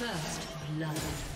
First blood.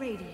Gift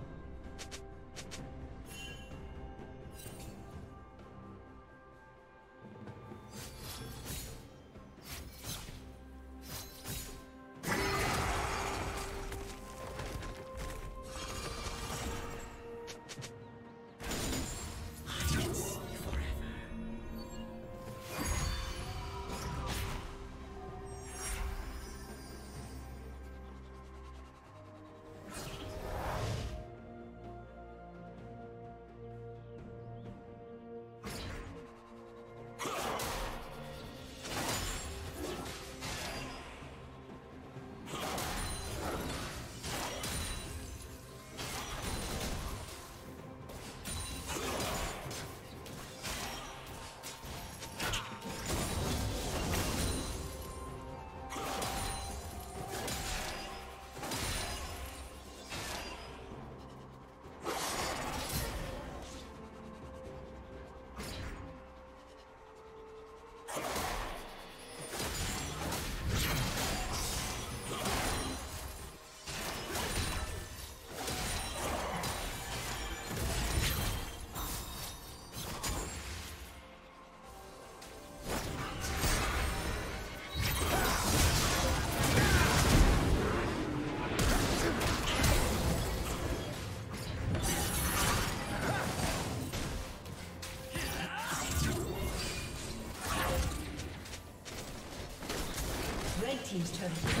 Team's turret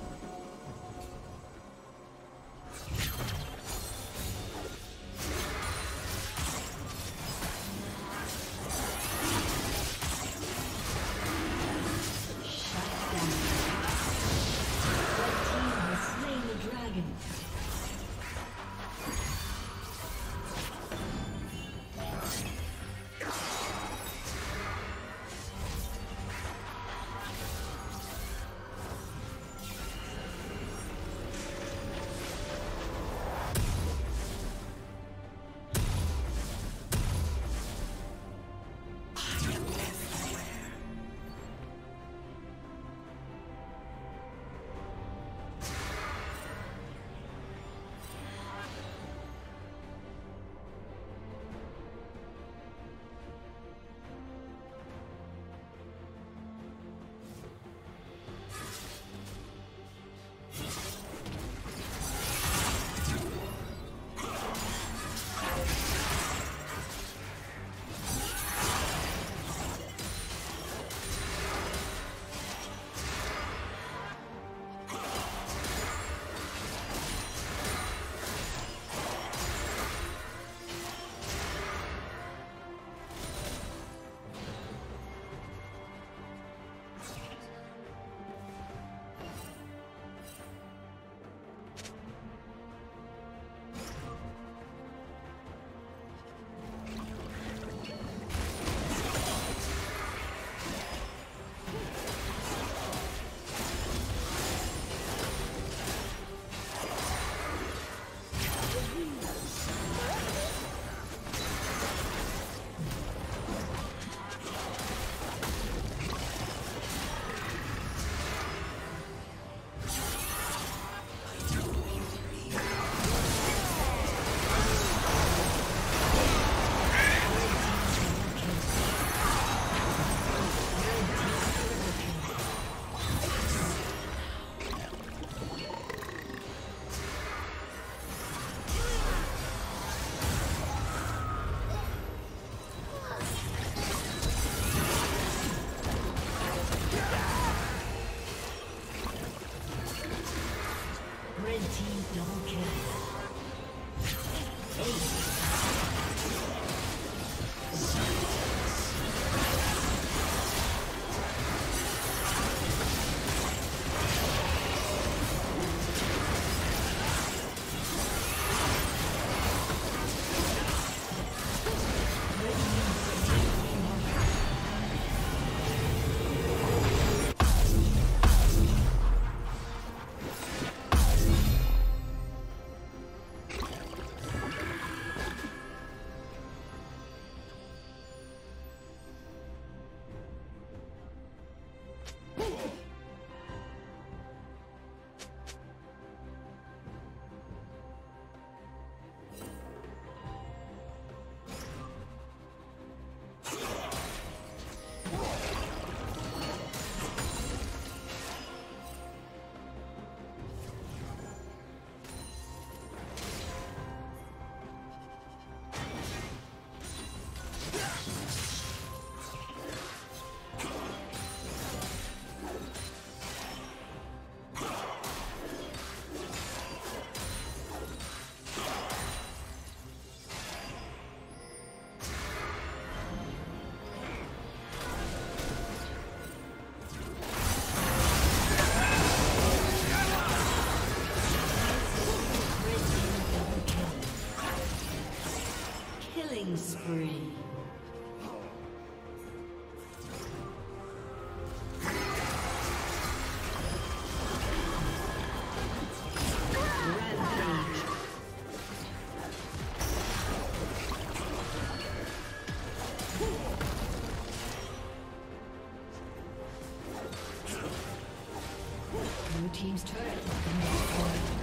Team's turret has been destroyed.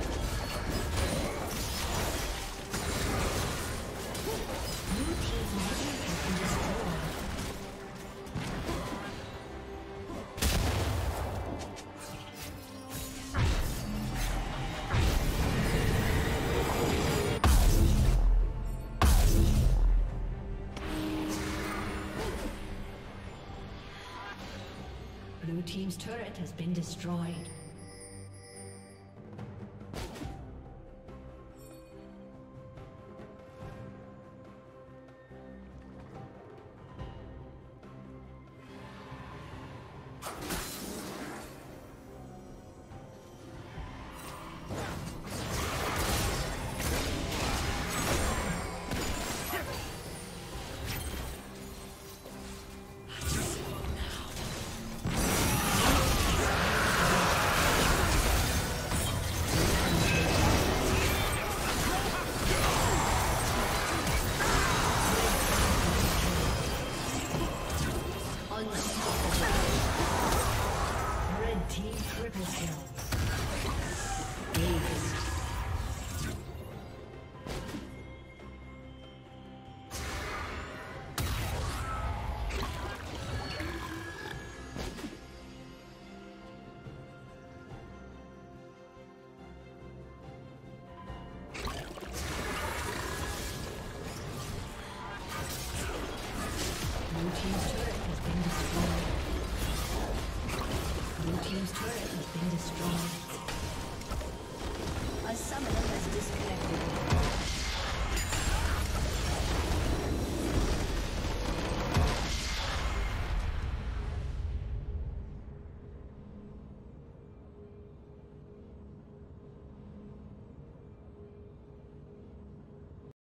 team's destroyed. team's turret has been destroyed.